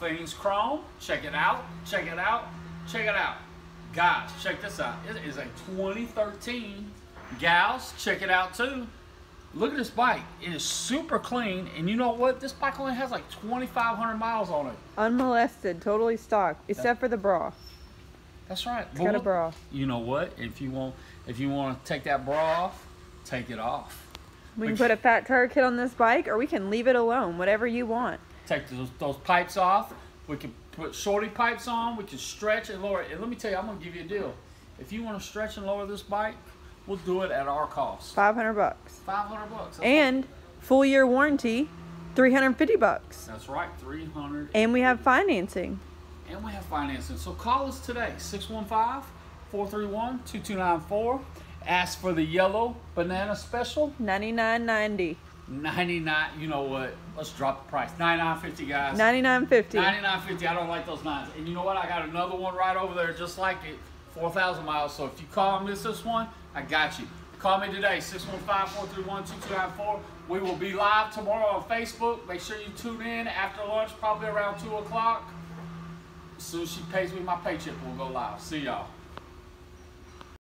things chrome. Check it out. Check it out. Check it out. Guys, check this out. It is a 2013. Gals, check it out too. Look at this bike. It is super clean. And you know what? This bike only has like 2,500 miles on it. Unmolested, totally stock, except for the bra. That's right. It's got a bra. You know what? If you want, if you want to take that bra off, take it off. We can put a fat tire kit on this bike, or we can leave it alone, whatever you want. Take those, those pipes off. We can put shorty pipes on. We can stretch and lower it. And let me tell you, I'm gonna give you a deal. If you want to stretch and lower this bike, we'll do it at our cost. 500 bucks. 500 bucks. That's And full year warranty, 350 bucks. That's right, 300. And we have financing. And we have financing. So call us today, 615-431-2294. Ask for the yellow banana special. 99.90. 99, you know what? Let's drop the price. 99.50 guys. 99.50. 99.50. I don't like those nines. And you know what? I got another one right over there just like it. 4,000 miles. So if you call and miss this one, I got you. Call me today, 615-431-2294. We will be live tomorrow on Facebook. Make sure you tune in after lunch, probably around 2 o'clock. As soon as she pays me my paycheck, we'll go live. See y'all.